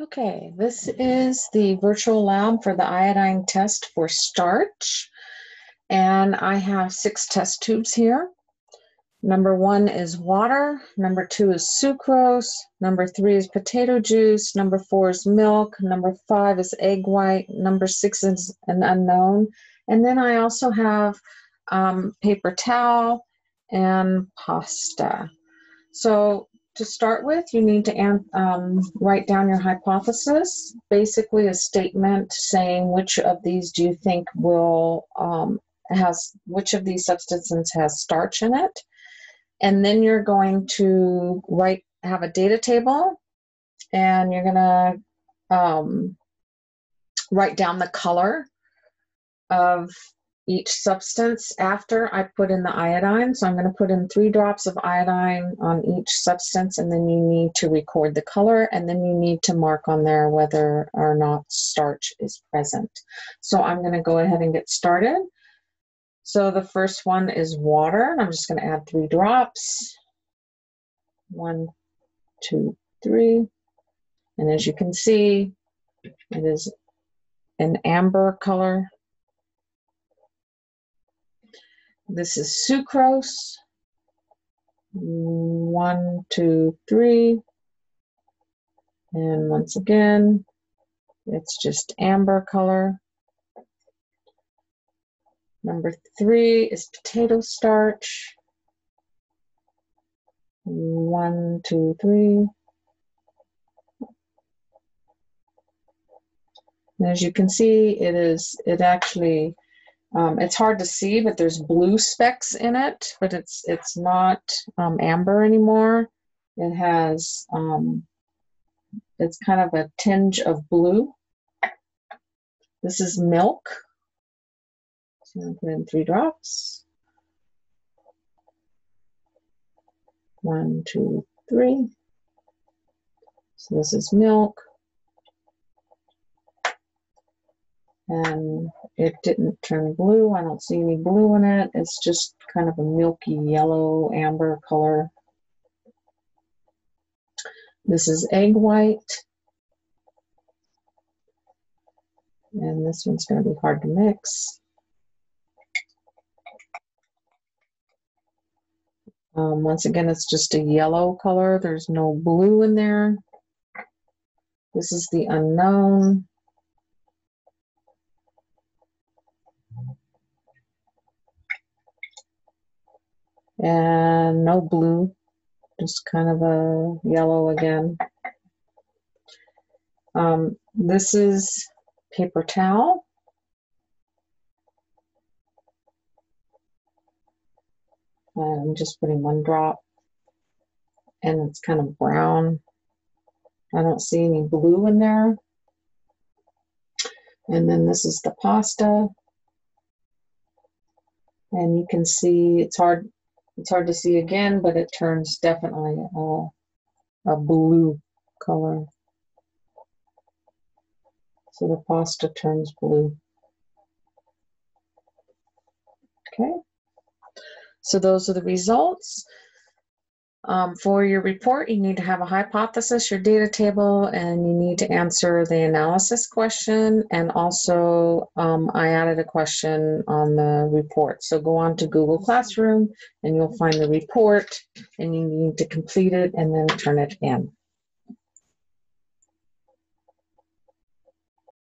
Okay, this is the virtual lab for the iodine test for starch. And I have six test tubes here. Number one is water. Number two is sucrose. Number three is potato juice. Number four is milk. Number five is egg white. Number six is an unknown. And then I also have um, paper towel and pasta. So to start with, you need to um, write down your hypothesis, basically a statement saying which of these do you think will um, has which of these substances has starch in it, and then you're going to write have a data table, and you're gonna um, write down the color of each substance after I put in the iodine. So I'm going to put in three drops of iodine on each substance, and then you need to record the color, and then you need to mark on there whether or not starch is present. So I'm going to go ahead and get started. So the first one is water, and I'm just going to add three drops. One, two, three. And as you can see, it is an amber color This is sucrose. One, two, three. And once again, it's just amber color. Number three is potato starch. One, two, three. And as you can see, it is, it actually um, it's hard to see, but there's blue specks in it, but it's it's not um, amber anymore. It has um, it's kind of a tinge of blue. This is milk. So I'm put in three drops. One, two, three. So this is milk. And it didn't turn blue. I don't see any blue in it. It's just kind of a milky yellow amber color. This is egg white. And this one's going to be hard to mix. Um, once again, it's just a yellow color. There's no blue in there. This is the unknown. And no blue, just kind of a yellow again. Um, this is paper towel. I'm just putting one drop and it's kind of brown. I don't see any blue in there. And then this is the pasta. And you can see it's hard it's hard to see again, but it turns definitely a, a blue color. So the pasta turns blue. Okay, so those are the results. Um, for your report, you need to have a hypothesis, your data table, and you need to answer the analysis question. And also, um, I added a question on the report. So go on to Google Classroom and you'll find the report and you need to complete it and then turn it in.